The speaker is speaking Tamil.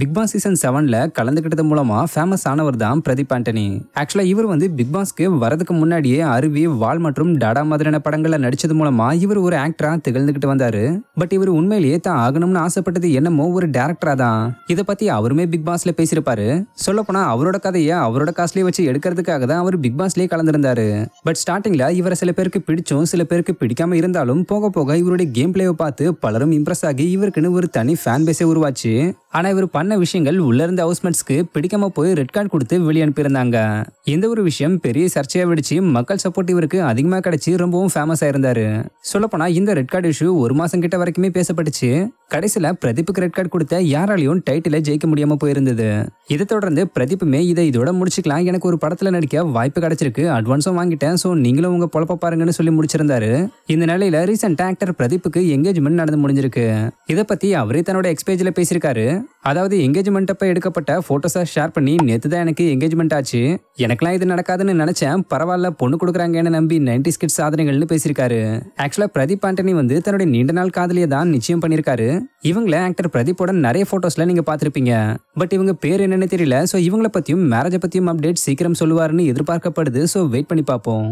பிக் பாஸ் சீசன் செவன்ல கலந்துக்கிட்டது மூலமா ஃபேமஸ் ஆனவர் தான் பிரதீப் ஆண்டனி. ஆக்சுவலா இவர் வந்து பிக் பாஸ்க்கு வரதுக்கு முன்னாடியே அருவி வால் மற்றும் டாடா மாதிரியான படங்கள்ல நடிச்சது மூலமா இவர் ஒரு ஆக்டரா திகழ்ந்துகிட்டு வந்தாரு. பட் இவர் உண்மையிலேயே தான் ஆகணும்னு ஆசைப்பட்டது என்னமோ ஒரு டேரக்டரா தான். இதை பத்தி அவருமே பிக் பாஸ்ல பேசியிருப்பாரு. சொல்லப்போனா அவரோட கதையை அவரோட காசுலயே வச்சு எடுக்கிறதுக்காக தான் அவர் பிக் பாஸ்லயே கலந்துருந்தாரு. பட் ஸ்டார்டிங்ல இவரை சில பேருக்கு பிடிச்சும் சில பேருக்கு பிடிக்காம இருந்தாலும் போக போக இவருடைய கேம் பிளேவை பார்த்து பலரும் இம்ப்ரெஸ் ஆகி இவருக்குன்னு ஒரு தனி ஃபேன் பேஸே உருவாச்சு. ஆனால் இவர் பண்ண விஷயங்கள் உள்ளிருந்த ஹவுஸ்மேட்ஸ்க்கு பிடிக்காம போய் ரெட் கார்டு கொடுத்து வெளியே அனுப்பியிருந்தாங்க. இந்த ஒரு விஷயம் பெரிய சர்ச்சையாக வெடிச்சு மக்கள் சப்போர்ட் இவருக்கு அதிகமாக கிடைச்சி ரொம்பவும் ஃபேமஸ் ஆயிருந்தாரு. சொல்லப்போனால் இந்த ரெட் கார்டு இஷ்யூ ஒரு மாதம் கிட்ட வரைக்குமே பேசப்பட்டுச்சு. கடைசியில் பிரதீப்புக்கு ரெட் கார்டு கொடுத்த யாராலையும் டைட்டில ஜெயிக்க முடியாம போயிருந்தது. இதை தொடர்ந்து பிரதீப்புமே இதை இதோட முடிச்சுக்கலாம். எனக்கு ஒரு படத்தில் நடிக்க வாய்ப்பு கிடைச்சிருக்கு. அட்வான்ஸும் வாங்கிட்டேன். ஸோ நீங்களும் உங்கள் பொழப்ப பாருங்கன்னு சொல்லி முடிச்சிருந்தாரு. இந்த நிலையில ரீசெண்ட் ஆக்டர் பிரதீப்புக்கு எங்கேஜ்மெண்ட் நடந்து முடிஞ்சிருக்கு. இதை பற்றி அவரே தன்னோட எக்ஸ்பேஜில் பேசியிருக்காரு. அதாவது எங்கேஜ்மெண்ட் அப்ப எடுக்கப்பட்ட ஃபோட்டோஸை ஷேர் பண்ணி நேத்து தான் எனக்கு எங்கேஜ்மெண்ட் ஆச்சு. எனக்குலாம் இது நடக்காதுன்னு நினைச்சேன். பரவாயில்ல பொண்ணு கொடுக்குறாங்கன்னு நம்பி நைன்டி ஸ்கிட் சாதனைகள்னு பேசியிருக்காரு. ஆக்சுவலா பிரதீப் ஆண்டனி வந்து தன்னுடைய நீண்ட நாள் காதலியை தான் நிச்சயம் பண்ணியிருக்காரு. இவங்கள ஆக்டர் பிரதீப்போட நிறைய போட்டோஸ்ல நீங்க பார்த்துருப்பீங்க. பட் இவங்க பேர் என்னன்னு தெரியல. ஸோ இவங்கள பத்தியும் மேரேஜை பத்தியும் அப்டேட் சீக்கிரம் சொல்லுவாருன்னு எதிர்பார்க்கப்படுது. ஸோ வெயிட் பண்ணி பார்ப்போம்.